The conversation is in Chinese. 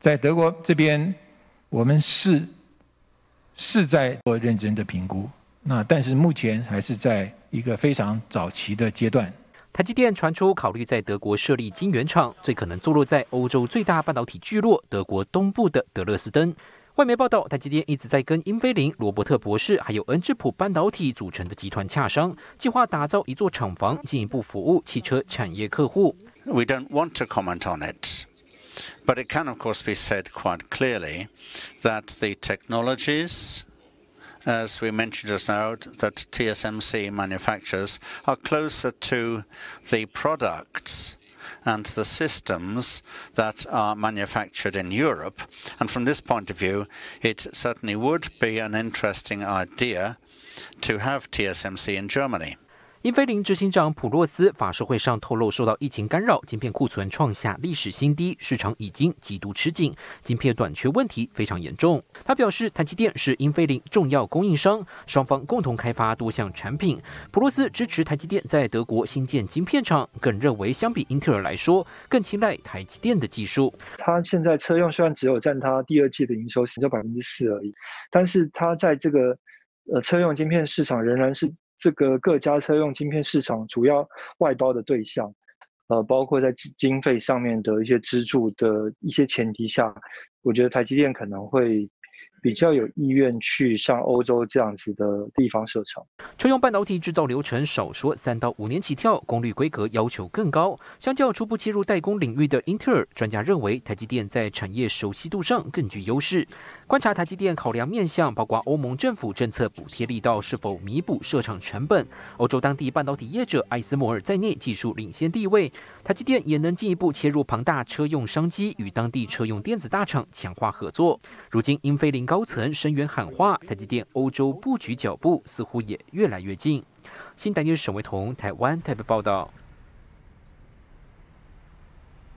在德国这边，我们是是在做认真的评估，那但是目前还是在一个非常早期的阶段。台积电传出考虑在德国设立晶圆厂，最可能坐落在欧洲最大半导体聚落德国东部的德勒斯登。外媒报道，台积电一直在跟英飞凌、罗伯特博士还有恩智浦半导体组成的集团洽商，计划打造一座厂房，进一步服务汽车产业客户。We don't want to comment on it, but it can of course be said quite clearly that the technologies. as we mentioned just now, that TSMC manufactures are closer to the products and the systems that are manufactured in Europe. And from this point of view, it certainly would be an interesting idea to have TSMC in Germany. 英飞凌执行长普洛斯法说会上透露，受到疫情干扰，晶片库存创下历史新低，市场已经极度吃紧，晶片短缺问题非常严重。他表示，台积电是英飞凌重要供应商，双方共同开发多项产品。普洛斯支持台积电在德国新建晶片厂，更认为相比英特尔来说，更青睐台积电的技术。他现在车用虽然只有占他第二季的营收只有百分之四而已，但是他在这个呃车用晶片市场仍然是。这个各家车用晶片市场主要外包的对象，呃，包括在经费上面的一些资助的一些前提下，我觉得台积电可能会。比较有意愿去像欧洲这样子的地方设厂。车用半导体制造流程少说三到五年起跳，功率规格要求更高。相较初步切入代工领域的英特尔，专家认为台积电在产业熟悉度上更具优势。观察台积电考量面向，包括欧盟政府政策补贴力道是否弥补设厂成本，欧洲当地半导体业者艾斯摩尔在内技术领先地位，台积电也能进一步切入庞大车用商机，与当地车用电子大厂强化合作。如今英菲林。高层声援喊话，台积电欧洲布局脚步似乎也越来越近。新台电沈维彤台湾台北报道。